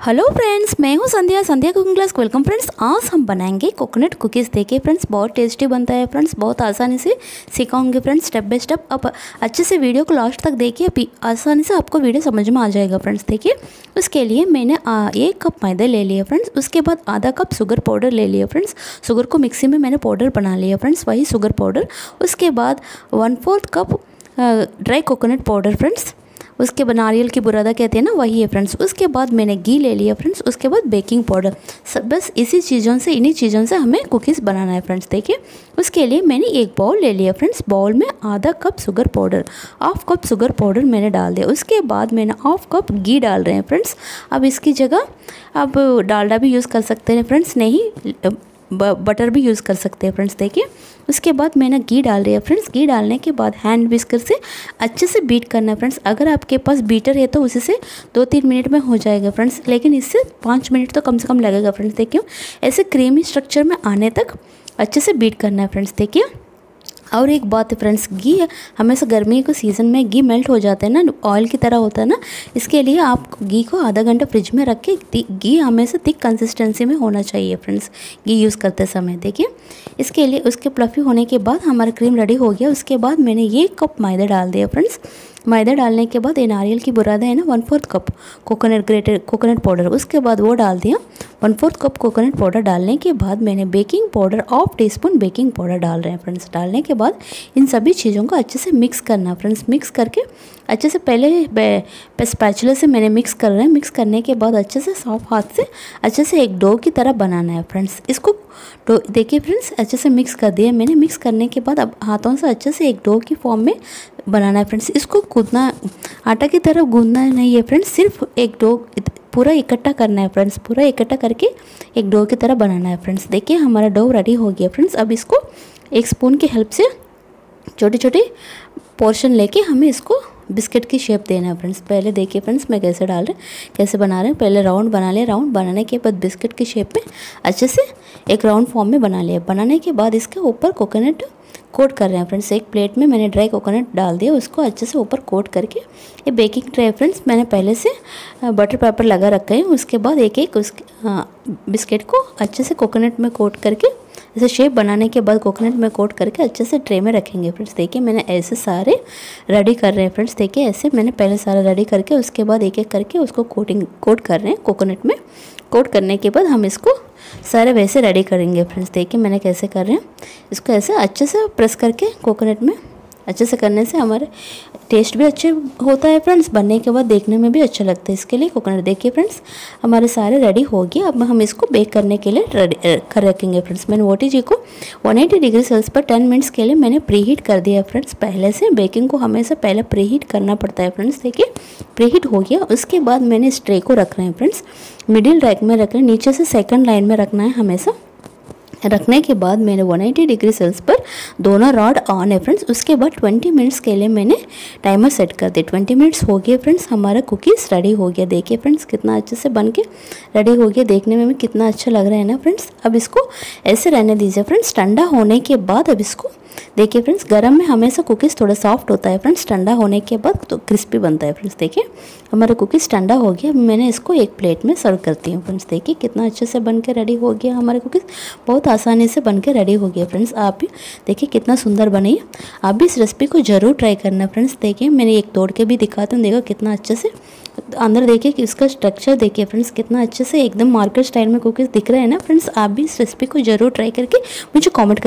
Hello friends मैं हूँ Sandhya. Sandhya cooking class welcome friends आज हम बनाएँगे कोकोनट कुकीज़ देखिए फ्रेंड्स बहुत टेस्टी बनता है फ्रेंड्स बहुत आसानी से सिखाऊँगे फ्रेंड्स स्टेप बाय स्टेप अब अच्छे से वीडियो को लास्ट तक देखिए, अभी आसानी से आपको वीडियो समझ में आ जाएगा फ्रेंड्स देखिए, उसके लिए मैंने एक कप मैदा ले लिया फ्रेंड्स उसके बाद आधा कप शुगर पाउडर ले लिया फ्रेंड्स शुगर को मिक्सी में मैंने पाउडर बना लिया फ्रेंड्स वही शुगर पाउडर उसके बाद one fourth cup dry coconut powder friends उसके बाद नारियल की बुरादा कहते हैं ना, वही है फ्रेंड्स उसके बाद मैंने घी ले लिया फ्रेंड्स उसके बाद बेकिंग पाउडर सब बस इसी चीज़ों से, इन्हीं चीज़ों से हमें कुकीज़ बनाना है फ्रेंड्स देखिए, उसके लिए मैंने एक बाउल ले लिया फ्रेंड्स बाउल में आधा cup sugar powder half cup sugar powder मैंने डाल दिया। उसके बाद मैंने हाफ़ कप घी डाल रहे हैं फ्रेंड्स अब इसकी जगह, अब डालडा भी यूज़ कर सकते हैं फ्रेंड्स नहीं बटर भी यूज़ कर सकते हैं फ्रेंड्स देखिए। उसके बाद मैंने घी डाल दिया। फ्रेंड्स घी डालने के बाद हैंड विस्कर से अच्छे से बीट करना है फ्रेंड्स अगर आपके पास बीटर है तो उसी से दो तीन मिनट में हो जाएगा फ्रेंड्स लेकिन इससे पाँच मिनट तो कम से कम लगेगा फ्रेंड्स देखिए। ऐसे क्रीमी स्ट्रक्चर में आने तक अच्छे से बीट करना है फ्रेंड्स देखिए। और एक बात है फ्रेंड्स घी हमेशा गर्मी के सीज़न में घी मेल्ट हो जाता है ना ऑयल की तरह होता है ना, इसके लिए आप घी को आधा घंटा फ्रिज में रख के घी हमेशा थिक कंसिस्टेंसी में होना चाहिए फ्रेंड्स घी यूज़ करते समय, देखिए। इसके लिए उसके प्लफी होने के बाद हमारा क्रीम रेडी हो गया, उसके बाद मैंने ये कप मैदा डाल दिया फ्रेंड्स मैदा डालने के बाद ये नारियल की बुरादा है ना one fourth cup coconut grated coconut powder उसके बाद वो डाल दिया one fourth cup coconut powder डालने के बाद मैंने baking powder of teaspoon baking powder डाल रहे हैं फ्रेंड्स डालने के बाद इन सभी चीज़ों को अच्छे से मिक्स करना फ्रेंड्स मिक्स करके अच्छे से पहले स्पैचुलर से मैंने मिक्स कर रहे हैं। मिक्स करने के बाद अच्छे से सॉफ्ट हाथ से अच्छे से एक डो की तरह बनाना है फ्रेंड्स इसको डो देखिए फ्रेंड्स अच्छे से मिक्स कर दिया मैंने। मिक्स करने के बाद अब हाथों से अच्छे से एक डो की फॉर्म में बनाना है फ्रेंड्स इसको गूंदना आटा की तरफ़ गूंदना नहीं है फ्रेंड्स सिर्फ़ एक डो पूरा इकट्ठा करना है फ्रेंड्स पूरा इकट्ठा करके एक डो की तरह बनाना है फ्रेंड्स देखिए हमारा डो रेडी हो गया फ्रेंड्स अब इसको एक स्पून की हेल्प से छोटे छोटे पोर्शन लेके हमें इसको बिस्किट की शेप देना है फ्रेंड्स। पहले देखिए फ्रेंड्स, मैं कैसे डाल रहे कैसे बना रहे हैं। पहले राउंड बना लिया, राउंड बनाने के बाद बिस्किट की शेप में अच्छे से एक राउंड फॉर्म में बना लिया। बनाने के बाद इसके ऊपर कोकोनट कोट कर रहे हैं फ्रेंड्स। एक प्लेट में मैंने ड्राई कोकोनट डाल दिया, उसको अच्छे से ऊपर कोट करके। ये बेकिंग ट्रे फ्रेंड्स, मैंने पहले से बटर पेपर लगा रखे हैं। उसके बाद एक एक उस बिस्किट को अच्छे से कोकोनट में कोट करके ऐसे शेप बनाने के बाद कोकोनट में कोट करके अच्छे से ट्रे में रखेंगे फ्रेंड्स देखिए, मैंने ऐसे सारे रेडी कर रहे हैं फ्रेंड्स देखिए, ऐसे मैंने पहले सारा रेडी करके, उसके बाद एक एक करके उसको कोटिंग कोट कर रहे हैं कोकोनट में। कोट करने के बाद हम इसको सारे वैसे रेडी करेंगे फ्रेंड्स देखिए, मैंने कैसे कर रहे हैं। इसको ऐसे अच्छे से प्रेस करके कोकोनट में अच्छे से करने से हमारे टेस्ट भी अच्छे होता है फ्रेंड्स बनने के बाद देखने में भी अच्छा लगता है इसके लिए कोकोनट देखिए फ्रेंड्स हमारे सारे रेडी हो गए अब हम इसको बेक करने के लिए कर रखेंगे फ्रेंड्स मैंने वोटी जी को 180 डिग्री सेल्स पर 10 मिनट्स के लिए मैंने प्री हीट कर दिया फ्रेंड्स पहले से बेकिंग को हमेशा पहले प्री हीट करना पड़ता है फ्रेंड्स देखिए प्री हीट हो गया। उसके बाद मैंने इस ट्रे को रख रहे हैं फ्रेंड्स मिडिल रैक में रख रहे हैं। नीचे से सेकेंड लाइन में रखना है हमेशा। रखने के बाद मैंने 180 डिग्री सेल्स पर दोनों रॉड ऑन है फ्रेंड्स उसके बाद 20 मिनट्स के लिए मैंने टाइमर सेट कर दिया 20 मिनट्स हो गए फ्रेंड्स हमारा कुकीज़ रेडी हो गया. देखिए फ्रेंड्स कितना अच्छे से बन के रेडी हो गया. देखने में भी कितना अच्छा लग रहा है ना फ्रेंड्स अब इसको ऐसे रहने दीजिए फ्रेंड्स ठंडा होने के बाद अब इसको देखिए फ्रेंड्स गरम में हमेशा कुकीज़ थोड़ा सॉफ्ट होता है फ्रेंड्स ठंडा होने के बाद तो क्रिस्पी बनता है फ्रेंड्स देखिए। हमारा कुकीज़ ठंडा हो गया, मैंने इसको एक प्लेट में सर्व करती हूँ फ्रेंड्स देखिए कितना अच्छे से बन के रेडी हो गया हमारे कुकीज़ बहुत आसानी से बन के रेडी हो गया फ्रेंड्स आप भी देखिए कितना सुंदर बनी। आप भी इस रेसिपी को ज़रूर ट्राई करना फ्रेंड्स देखिए, मैंने एक तोड़ के भी दिखाती हूँ, देखो कितना अच्छे से। अंदर देखिए कि इसका स्ट्रक्चर देखिए फ्रेंड्स कितना अच्छे से एकदम मार्केट स्टाइल में कुकीज़ दिख रहे हैं ना फ्रेंड्स आप भी इस रेसिपी को ज़रूर ट्राई करके मुझे कॉमेंट